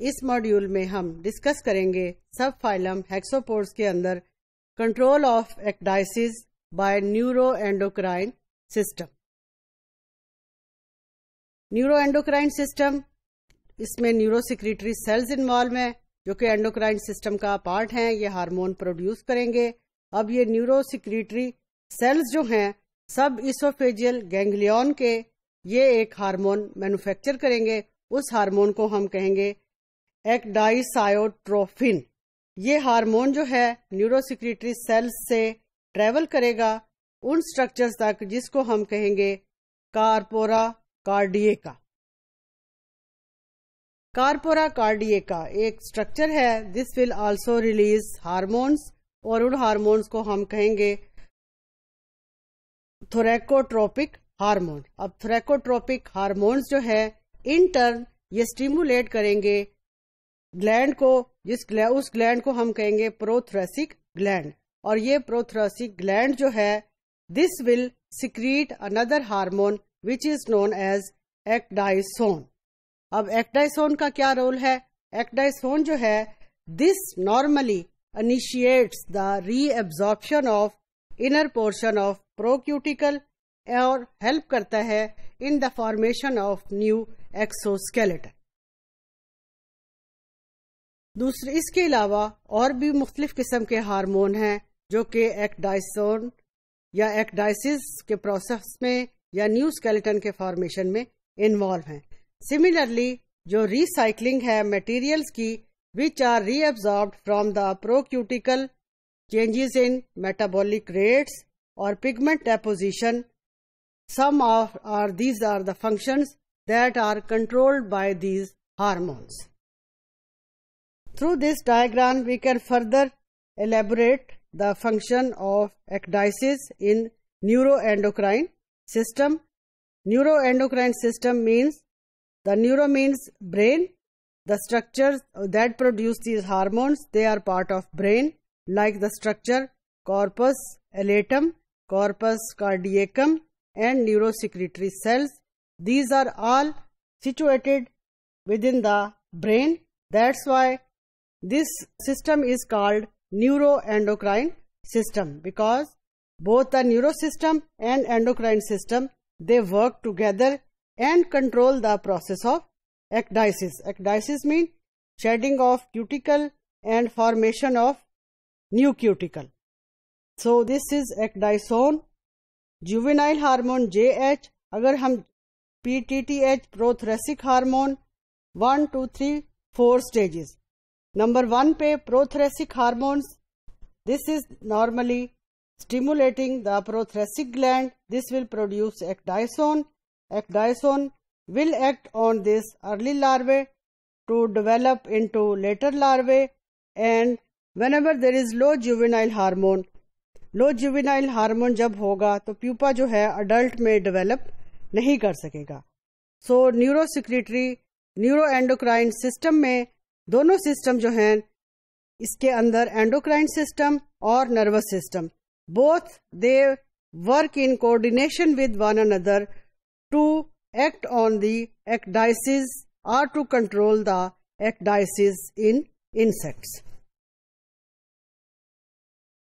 इस मॉड्यूल में हम डिस्कस करेंगे सब फाइलम हेक्सोपोर्स के अंदर control of ecdysis by neuro endocrine system neuro endocrine system इसमें न्यूरो सिक्रेटरी सेल्स इन्वॉल्व हैं, जो कि एंडोक्राइन सिस्टम का पार्ट हैं, ये हार्मोन प्रोड्यूस करेंगे। अब ये न्यूरो सिक्रेटरी सेल्स जो हैं, सब इसोफेजियल गैंग्लियन के, ये एक हार्मोन मैन्युफैक्चर करेंगे। उस हार्मोन को हम कहेंगे एक्डाइसायोट्रोफिन ये हार्मोन जो है, न्यूरोसिक्रेटरी सेल्स से ट्रेवल करेगा उन स्ट्रक्चर्स तक जिसको हम कहेंगे कारपोरा कार्डिएका। कारपोरा कार्डिएका एक स्ट्रक्चर है this will also release hormones और उन हार्मोन्स को हम कहेंगे थोरेकोट्रोपिक हार्मोन। अब थोरेकोट्रोपिक हार्मोन्स जो है इन टर्न ये स्टिमुलेट करेंगे ग्लैंड को जिस ग्लैंड, उस ग्लैंड को हम कहेंगे प्रोथ्रेसिक ग्लैंड और ये प्रोथ्रेसिक ग्लैंड जो है this will secrete another hormone which is known as ecdysone अब एक्डाइसोन का क्या रोल है? एक्डाइसोन जो है this normally initiates the reabsorption of inner portion of procuticle और हेल्प करता है in the formation of new exoskeleton दूसरे, इसके अलावा और भी मुख्तलिफ़ किस्म के हार्मोन हैं, जो कि एक्डाइसोन या एक्डाइसिस के प्रोसेस में या न्यू स्केलेटन के फॉर्मेशन में इन्वॉल्व हैं सिमिलरली जो रिसाइकलिंग है मटेरियल्स की which are reabsorb from the procuticle changes in metabolic rates और pigment deposition Some of, are, these are the functions that are controlled by these hormones. Through this diagram, we can further elaborate the function of ecdysis in neuroendocrine system. Neuroendocrine system means the neuro means brain. The structures that produce these hormones, they are part of brain, like the structure corpus allatum, corpus cardiacum and neurosecretory cells. These are all situated within the brain. That's why this system is called neuroendocrine system because both the neurosystem and endocrine system they work together and control the process of ecdysis. Ecdysis means shedding of cuticle and formation of new cuticle. So this is ecdysone juvenile hormone J H अगर हम P T T H prothoracic hormone one two three four stages number one पे prothoracic hormones this is normally stimulating the prothoracic gland this will produce ecdysone ecdysone will act on this early larvae to develop into later larvae and whenever there is low juvenile hormone low juvenile hormone जब होगा तो pupa जो है adult में develop नहीं कर सकेगा। So neurosecretory neuro endocrine system में दोनों सिस्टम जो है, इसके अंदर एंडोक्राइन सिस्टम और nervous system both they work in coordination with one another to act on the ecdysis or to control the ecdysis in insects.